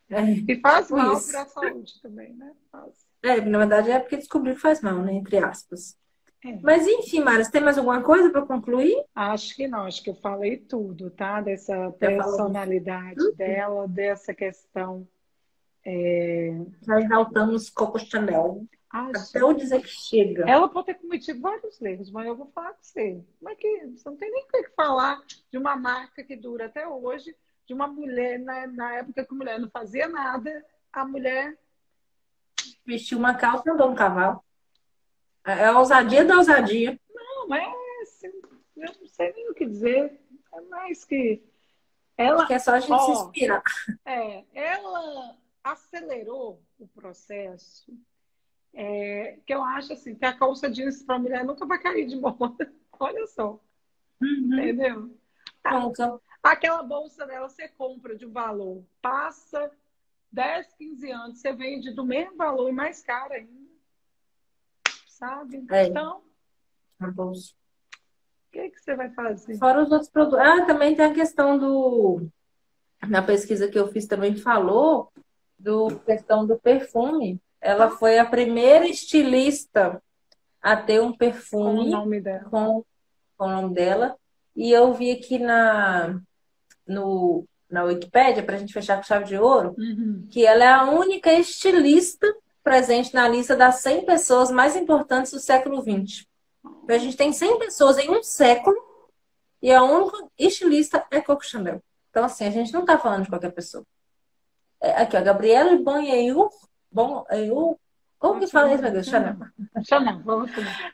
É, e faz mal para a saúde também, né? Faz. É, na verdade é porque descobriu que faz mal, né? Entre aspas. É. Mas enfim, Mara, você tem mais alguma coisa para concluir? Acho que não, acho que eu falei tudo, tá? Dessa personalidade dela, dessa questão. É... Já exaltamos Coco Chanel. Acho. Até eu dizer que chega. Ela pode ter cometido vários erros, mas eu vou falar com você. Como é que você não tem nem o que falar de uma marca que dura até hoje de uma mulher, na, na época que a mulher não fazia nada, a mulher. Vestiu uma calça e andou no cavalo. É, é a ousadia da ousadia. Não, mas eu não sei nem o que dizer. mais que ela. Acho que é só a gente ó, se inspirar. É, ela acelerou o processo. É, que eu acho assim, que a calça jeans para mulher nunca vai cair de moda. Olha só. Uhum. Entendeu? Nunca. Aquela bolsa dela você compra de um valor, passa 10, 15 anos, você vende do mesmo valor e mais caro ainda. Sabe? É. Então. Bolsa. O que, que você vai fazer? Fora os outros produtos. Ah, também tem a questão do. Na pesquisa que eu fiz também falou do questão do perfume. Ela foi a primeira estilista a ter um perfume com o nome dela. Com, com o nome dela. E eu vi aqui na, no, na Wikipédia, para a gente fechar com chave de ouro, uhum. que ela é a única estilista presente na lista das 100 pessoas mais importantes do século XX. Então, a gente tem 100 pessoas em um século e a única estilista é Coco Chanel. Então, assim, a gente não está falando de qualquer pessoa. É, aqui, ó, Gabriela Banheiro. Bom, eu, como que fala isso, meu Deus? Chanel. Chanel, vamos começar.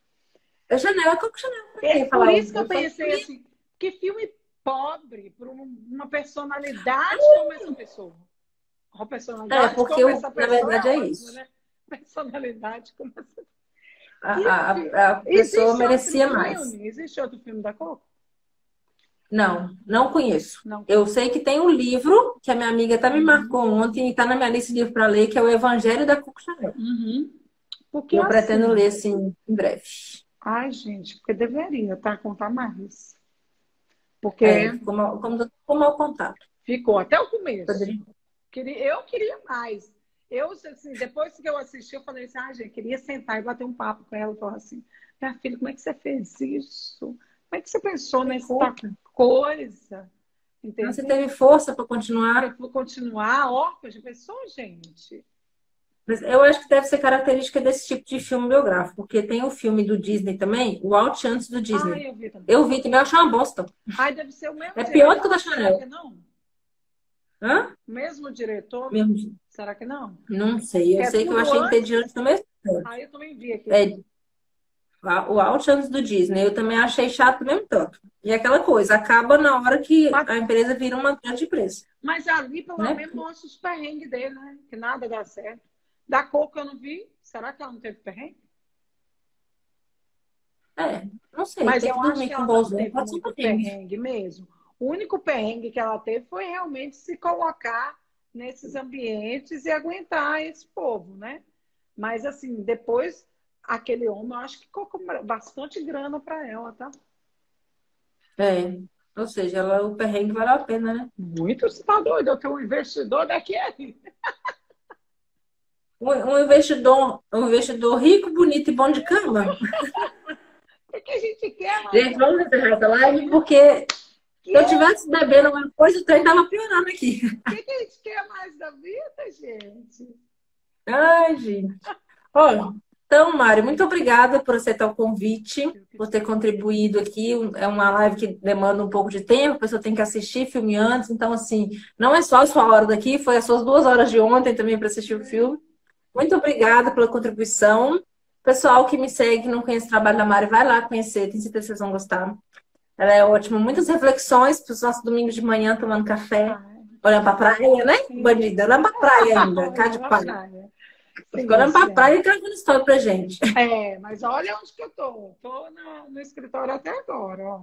É Chanel, é Coco Chanel. É por isso que eu pensei assim, que filme pobre para uma personalidade como essa pessoa. Uma personalidade é, porque como essa pessoa, na verdade é, isso. Né? Personalidade como essa a, a, a pessoa merecia mais. Filme? Existe outro filme da Coco? Não, não conheço. Não. Eu sei que tem um livro que a minha amiga até me uhum. marcou ontem e está na minha lista de livro para ler, que é o Evangelho da Coco Chanel. Uhum. Porque eu assim... pretendo ler assim em breve. Ai, gente, porque deveria, tá? Contar mais. Porque. É, como, como, como é o contato. Ficou até o começo. Poderia. Eu queria mais. Eu, assim, depois que eu assisti, eu falei assim, ah, gente, queria sentar e bater um papo com ela. Falar assim, minha filha, como é que você fez isso? Como é que você pensou nessa coisa? Entendeu? Você teve força para continuar? Para continuar, ó, já pensou, gente? Mas eu acho que deve ser característica desse tipo de filme biográfico, porque tem o filme do Disney também, o Alt antes do Disney. Ah, eu vi também. Eu vi também, eu achei uma bosta. Ai, deve ser o mesmo. É pior do que o da Chanel. Não? Hã? Mesmo diretor? Mesmo. Será que não? Não sei. Eu é sei que eu achei antes... entediante do mesmo Ah, eu também vi aqui. É, o Alt antes do Disney, eu também achei chato mesmo tanto. E aquela coisa, acaba na hora que a empresa vira uma grande empresa. Mas ali, pelo né? menos, mostra os perrengues dele, né? Que nada dá certo. Da Coco eu não vi. Será que ela não teve perrengue? É, não sei. Mas eu acho que ela não teve muito perrengue mesmo. O único perrengue que ela teve foi realmente se colocar nesses ambientes e aguentar esse povo, né? Mas assim, depois aquele homem, eu acho que colocou bastante grana para ela, tá? É, ou seja, ela, o perrengue valeu a pena, né? Muito, você tá doido? Eu tenho um investidor daqui aí. Um, investidor, um investidor rico, bonito e bom de cama. o que a gente quer, mas... Gente, vamos encerrar essa live, porque se eu tivesse bebendo uma coisa, o trem tava piorando aqui. O que, que, a gente quer mais da vida, gente? Ai, gente. Olha, então, Mário, muito obrigada por aceitar o convite, por ter contribuído aqui. É uma live que demanda um pouco de tempo, a pessoa tem que assistir filme antes. Então, assim, não é só a sua hora daqui, foi as suas duas horas de ontem também para assistir o filme. Muito obrigada pela contribuição. Pessoal que me segue, não conhece o trabalho da Mari, vai lá conhecer, tenho certeza que vocês vão gostar. Ela é ótima. Muitas reflexões para os nossos domingos de manhã tomando café, olhando para a praia, né? Bandida, olhando para a praia ainda, cá de praia. Ficou olhando para a praia e gravando história para gente. É, mas olha onde que eu tô. Tô no, no escritório até agora, ó.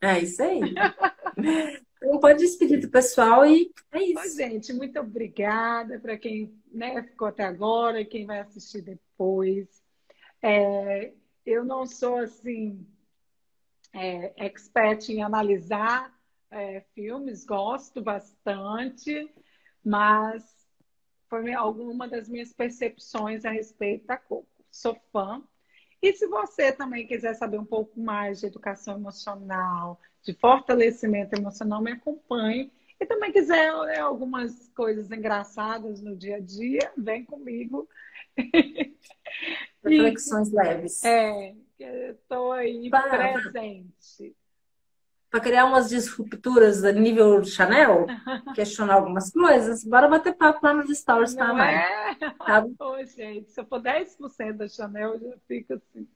É isso aí. Então pode despedir do pessoal e é isso. Oi, gente, muito obrigada para quem né, ficou até agora, quem vai assistir depois. É, eu não sou assim é, expert em analisar é, filmes, gosto bastante, mas foi alguma das minhas percepções a respeito da Coco. Sou fã. E se você também quiser saber um pouco mais de educação emocional, de fortalecimento emocional, me acompanhe. E também quiser ler algumas coisas engraçadas no dia a dia, vem comigo. Reflexões leves. É, estou aí pra, presente. Para criar umas disrupturas a nível Chanel, questionar algumas coisas, bora bater papo lá nos stories, tá, Não É? Tá? Ô, gente, se eu for 10% da Chanel, eu já fico assim.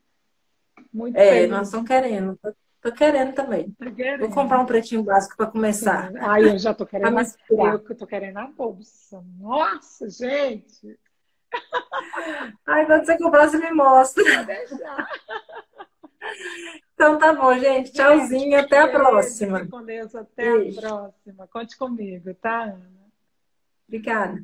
Muito é, feliz. nós estamos querendo. Tô querendo também. Tô querendo. Vou comprar um pretinho básico para começar. Ai, eu já tô querendo. Eu tô querendo a bolsa. Nossa, gente! Ai, quando você comprar, você me mostra. Então tá bom, gente. Tchauzinho, até a próxima. Com Deus, até a próxima. Conte comigo, tá, Ana? Obrigada.